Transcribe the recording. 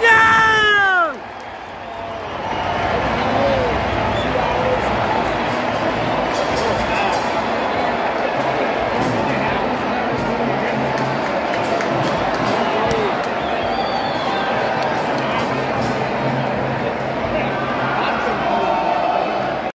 Yeah.